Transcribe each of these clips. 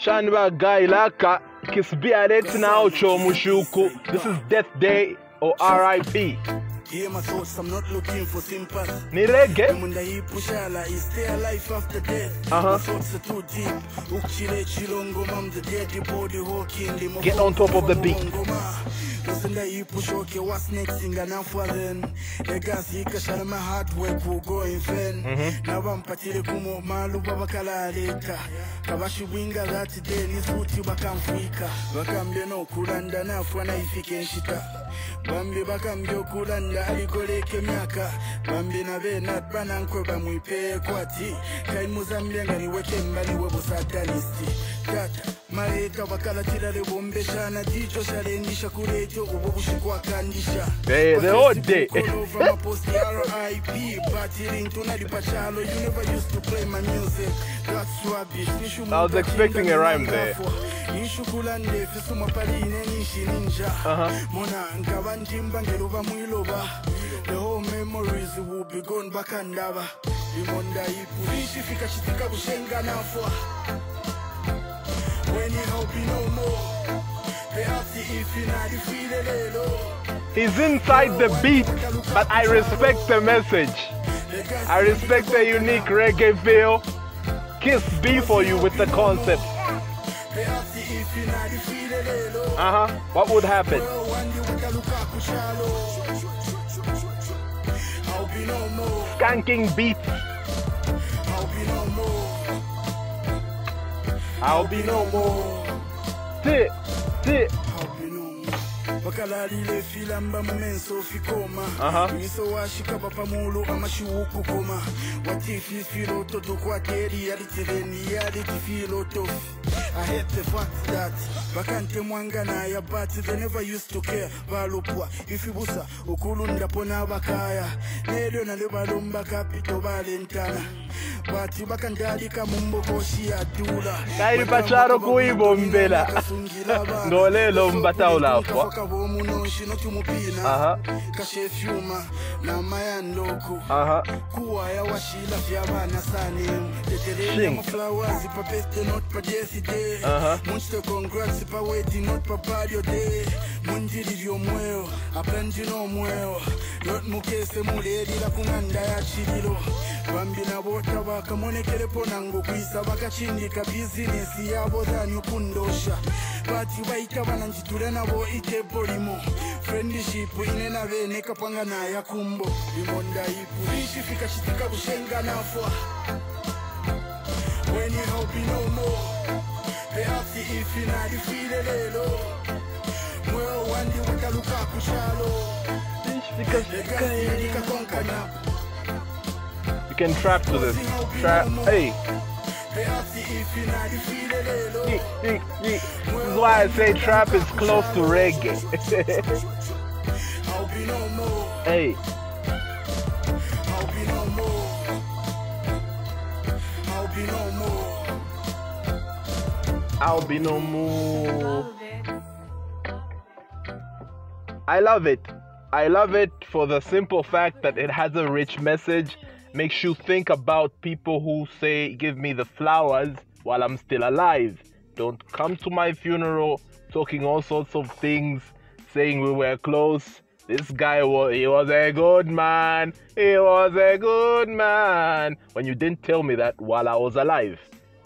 shani bagayilaka kisbiadet now chomushuku this is death day or rip Hear my thoughts, I'm not looking for sympathy. ni rege And when they push ala, is there life after death? Uh-huh. My thoughts are too deep. Ukchile chilongo, mam the dead body walking. Get on top of the beat. Listen that you push okay, what's next thing and I'm for then. The gas mm-hmm. you can shut my hard work will go in vain. Now I'm patire kumo malu baba kala leka. Kabashi winga that day ni suti bakamfika. Bakambye no na fwana ifike nshita. Bambi bakambye okulanda alikoleka emyaka bambi na nabe natbana nkwe bamwipeeko ati kaimuzambye nga niweke embaliwe busatanisti tata maeka bakalatira bombeshana dijo shalendisha kulejo obo bushikwakandisha The- the whole day. maposti rip pachalo you never used to play my music. That's rubbish. I was expecting a rhyme there. inshukula ndefu sumapaline nishininja Uh-huh. mona nkaba njimba ngeluba mwiloba. The whole memories will be gone bakandaba imonda ipu. Ishifika shitika he's inside the beat but i respect the message. I respect the unique reggae feel. Kiss b for you with the concept. Lelo uh-huh. What would happen? Skanking beats I'll be no more. i'll be no more sit sit I'll be no more. bakalalile filamba mumenso fikoma miso washika bapamulu amashiwuku koma watifi filoto tukwateri yalitireni yaliti I hate the fact that bakante mwangana ya but they never used to care. Balupwa ifibusa ukulundapo n'abakaya neryo nale balumba kapito balentana bati bakandalika mumbokoshi yatula Kairi pacharo kuibombela. Ngolelo mbatawulafwa. kabomunonshi notumupina Aha. kashefyuma namayandoku uh-huh kuwaya washila vyabana sanemu tetelele Shink. maflowers pa birthday not pa death day Aha. munchite congrats pa not patio day munjililyo omweyo aplanji n'omweyo not mukese muleerira ku nganda ya chililo. Bambi nabo tabakamonekelepo nango kwisa bakachindika bizinesi yabo zanyu kundosha bati baita bananjitule nabo itebo limo friendship ine nabene kapanga naya kumbo imonda ipu. Ishifika shitika bushenga nafwa when you hope you no more the after if you not feel lelo you can trap to this trap hey. This is why I say trap is close to reggae. Hey, I'll be no more I love it. I love it for the simple fact that it has a rich message, makes you think about people who say, Give me the flowers while I'm still alive. Don't come to my funeral talking all sorts of things, saying we were close. This guy was he was a good man. He was a good man. When you didn't tell me that while I was alive.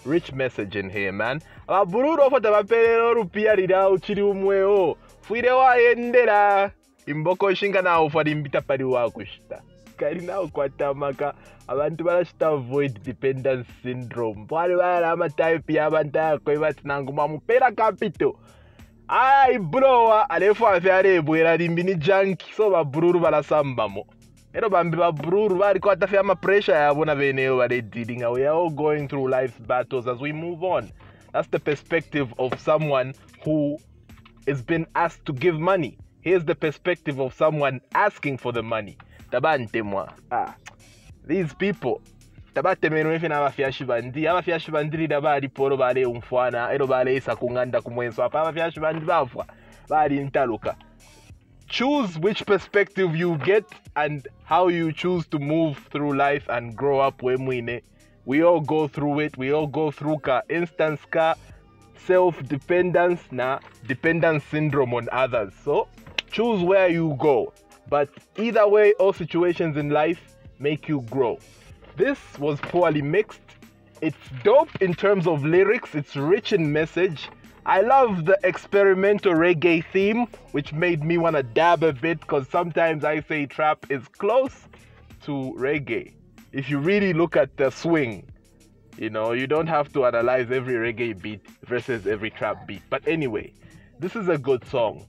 Rich message in here, man. fuire waendera. Imboko ishinga nawo fari imbita pari wakushita kari nawo kwatamaka abantu barashita void dependence syndrome. Vari vayara amataipi yavantu ayakoi vatinangu mamupera kapito. Aibhurowa alefu afe arebwera rimbi ni janki so vabhururu varasambamo lero vambi vabhururu variko vatafeya mapressure yavo naveneyo vare dealing. Awe yawo going through life's battles as we move on. That's the perspective of someone who has been asked to give money. Here's the perspective of someone asking for the money. Tabantemwa ah, these people. Tabatemerwa ife n'abafyashi bandi abafyashi bandi lira balipo ero bale umfwana ero baleisa kung'anda kumwenso apa. Abafyashi bandi bafwa. Bali ntaluka choose which perspective you get and how you choose to move through life and grow up we mwine. We all go through it. We all go through ka. Instance ka self-dependence na dependence syndrome on others. So choose where you go. But either way all situations in life make you grow. This was poorly mixed. It's dope in terms of lyrics. It's rich in message. I love the experimental reggae theme, which made me want to dab a bit because sometimes I say trap is close to reggae. If you really look at the swing, you know, you don't have to analyze every reggae beat versus every trap beat. But anyway, this is a good song.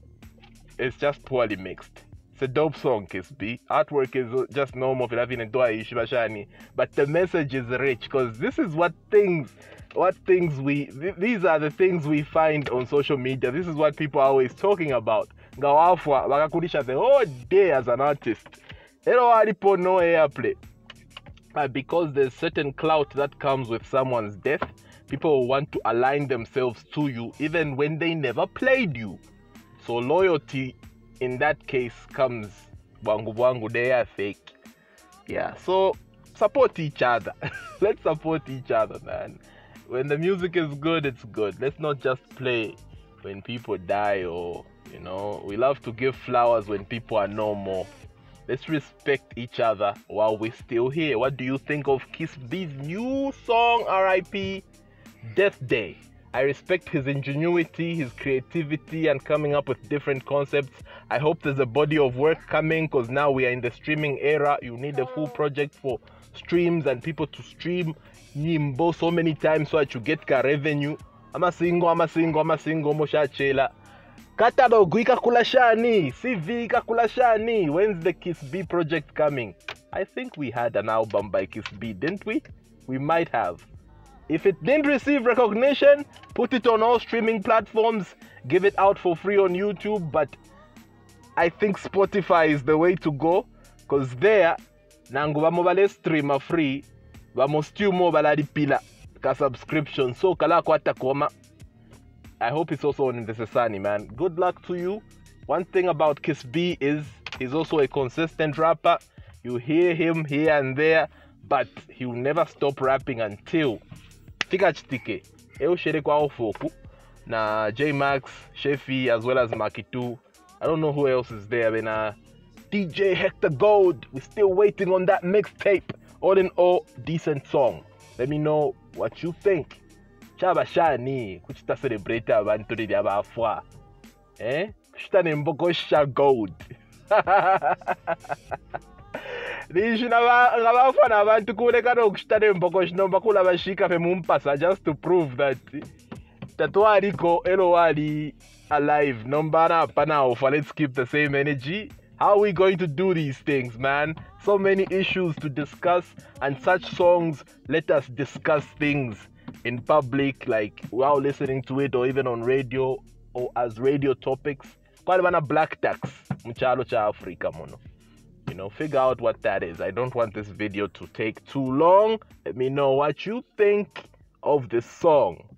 It's just poorly mixed. It's a dope song, Kiss B. Artwork is just normal, but the message is rich because this is what things what things we th- these are the things we find on social media this is what people are always talking about ngawafwa vakakurisha the whole day as an artist ero alipo no airplay uh, because there's certain clout that comes with someone's death people want to align themselves to you even when they never played you so loyalty in that case comes wangu wangu they are fake yeah so support each other let's support each other man when the music is good, it's good. Let's not just play when people die or, you know, we love to give flowers when people are no more. Let's respect each other while we're still here. What do you think of Kiss B's new song, RIP Death Day? I respect his ingenuity, his creativity, and coming up with different concepts. I hope there's a body of work coming because now we are in the streaming era. You need a full project for streams and people to stream nyimbo so many times so that you get ka revenue amasingo amasingo amasingo moshachela catalog ikakula shani cv ikakula shani. When's the kiss b project coming? I think we had an album by kiss b didn't we? We might have. If it didn't receive recognition put it on all streaming platforms give it out for free on youtube but i think spotify is the way to go because there nangu vamo vale streama free vamo still mo valalipila ka subscription so kala i hope it's also on Mvesesani man. Good luck to you. One thing about kiss b is he's also a consistent rapper. You hear him here and there but he'll never stop rapping until fika chitike eushere kwao foku na j max shefi as well as makitu i don't know who else is there but uh, dj hector gold we're still waiting on that mixtape. All in all decent song. Let me know what you think chaba shani kuchita celebrate abantu lili abafwa eh? Kuchita nembokosha gold. Lisho ngabafana abantu kuleka nokushita nembokosha nomba kula bashika femumpasa just to prove that tatuariko elowali alive. Nombana panaofa let's keep the same energy. How are we going to do these things man? So many issues to discuss and such songs let us discuss things in public like while listening to it or even on radio or as radio topics. Kwali black tax muchalo cha africa muno you know figure out what that is. I don't want this video to take too long. Let me know what you think of this song